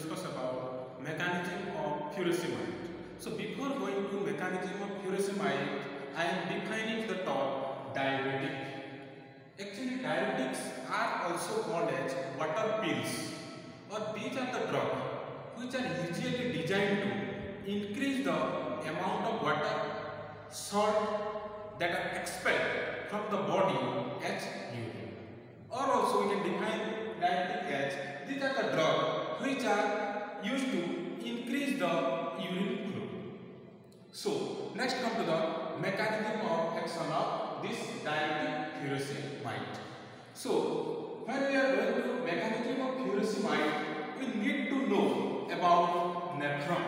discuss about mechanism of furosemide. So before going to mechanism of furosemide, I am defining the term diuretic. Actually diuretics are also called as water pills or these are the drugs which are usually designed to increase the amount of water, salt that are expelled from the body So next come to the mechanism of action of this diuretic furosemide. So when we are going to mechanism of furosemide, we need to know about nephron.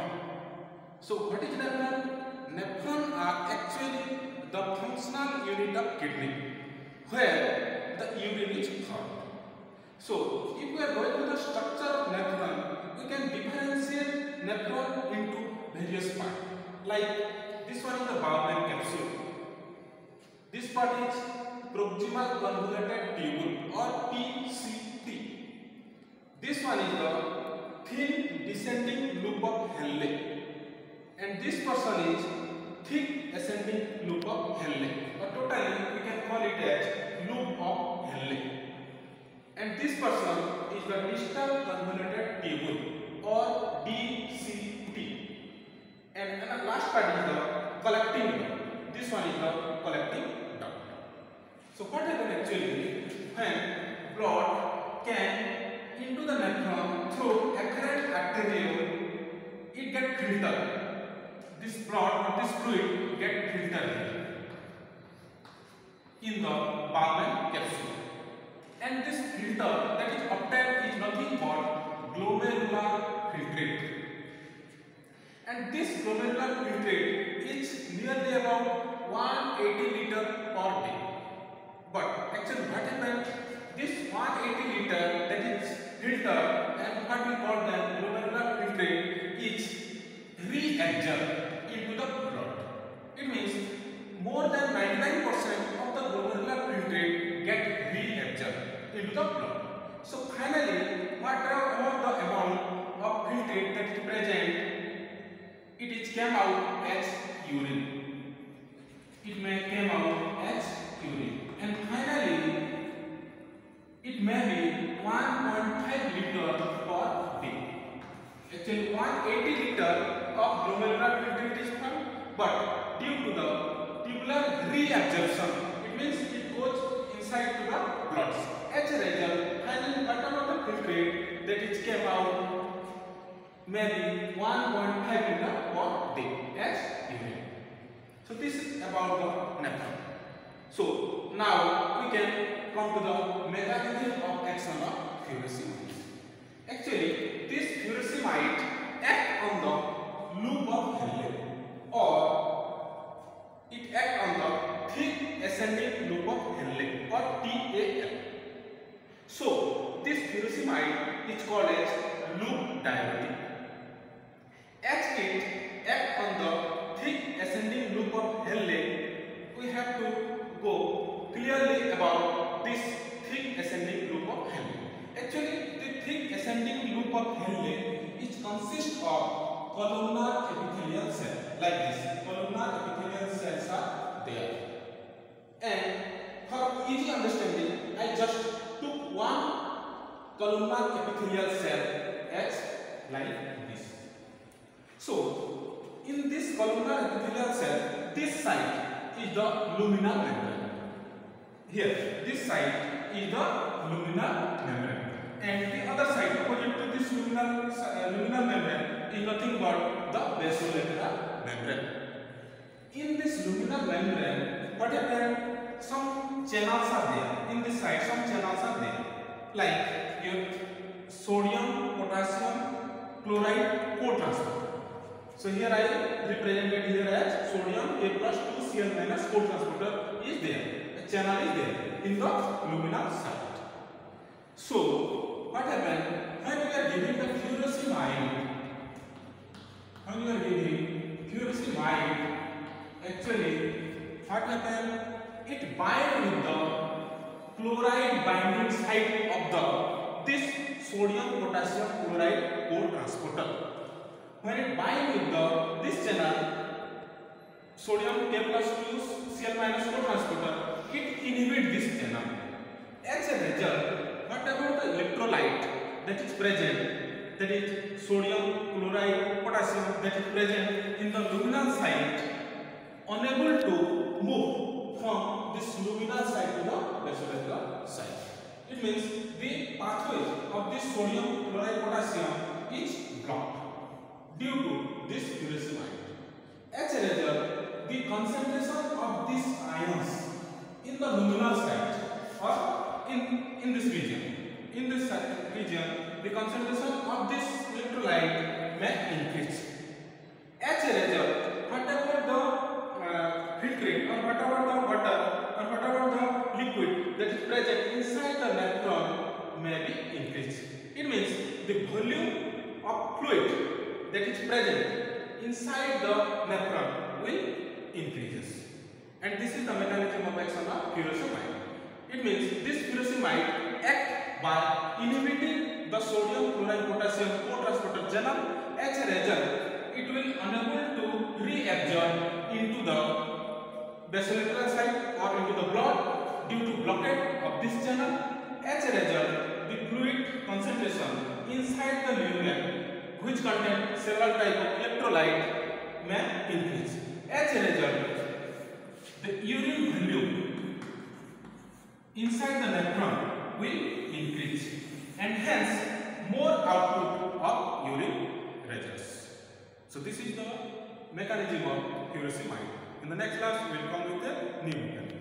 So what is nephron? Nephron are actually the functional unit of kidney where the urine is formed. So, if we are going to the structure of nephron, we can differentiate nephron into various parts. Like this one is the Bowman capsule. This part is proximal convoluted tubule or PCT. This one is the thin descending loop of Henle. And this person is thick ascending loop of Henle. Or totally we can call it as loop of Henle. And this person is the distal convoluted tubule or DCT. And the last part is the collecting duct. This one is the collecting duct. So what happens actually when blood can into the nephron through afferent arteriole, it get filtered. This blood or this fluid get filtered in the Bowman capsule. And this filter that is obtained is nothing but glomerular filtrate. And this glomerular filtrate is nearly about 180 liter per day. Filter and what we call the glomerular filtrate is re-absorbed into the blood. It means more than 99% of the glomerular filtrate get re-absorbed into the blood. So finally, whatever the amount of filtrate that is present, it is came out as urine. It may came out as urine. And finally, it may be 1.5 liter per day. Actually, 180 liter of glomerular filtrate is formed, but due to the tubular reabsorption, it means it goes inside to the blood. As a result, finally, whatever the filtrate that is came out maybe 1.5 liter per day as urine. So this is about the nephron. So now we can come to the mechanism of action of furosemide. Actually, this furosemide act on the loop of Henle or it act on the thick ascending loop of Henle or TAL. So this furosemide is called as loop diuretic. As it act on the thick ascending loop of Henle, we have to go clearly about this thick ascending loop of Henle. Actually, the thick ascending loop of Henle is consist of columnar epithelial cell like this. Columnar epithelial cells are there. And for easy understanding, I just took one columnar epithelial cell as like this. So, in this columnar epithelial cell, this side is the luminal membrane. Here, this side is the luminal membrane. And the other side, opposite to this luminal, uh, luminal membrane, is nothing but the basolateral membrane. In this luminal membrane, what happened? Some channels are there. In this side, some channels are there. Like your sodium, potassium, chloride co-transporter. So here I represented here as sodium A plus 2 Cl minus co-transporter is there. Channel is there in the luminal side. So what happened when we are giving the furosemide? When we are giving furosemide, actually what happened? It bind with the chloride binding site of the this sodium potassium chloride co-transporter. When it binds with the this channel sodium K plus 2 Cl minus co-transporter, it inhibits this channel. As a result, whatever the electrolyte that is present, that is sodium, chloride, potassium that is present in the luminal site, unable to move from this luminal site to the basolateral site. It means the pathway of this sodium, chloride, potassium is blocked due to this furosemide. As a result, the concentration of these ions in the luminal site or in, in this region, in this region, the concentration of this electrolyte may increase. As a result, whatever the uh, filtrate or whatever the water or whatever the liquid that is present inside the nephron may be increased. It means the volume of fluid that is present inside the nephron will increases. And this is the mechanism of action of furosemide. It means this furosemide act by inhibiting the sodium chloride potassium co-transporter channel. As a result, it will unable to reabsorb into the basolateral site or into the blood due to blockade of this channel. As a result, the fluid concentration inside the lumen which contain several type of electrolyte may increase. As a result, the urine volume inside the nephron will increase and hence more output of urine results. So this is the mechanism of furosemide. In the next class, we will come with the new mechanism.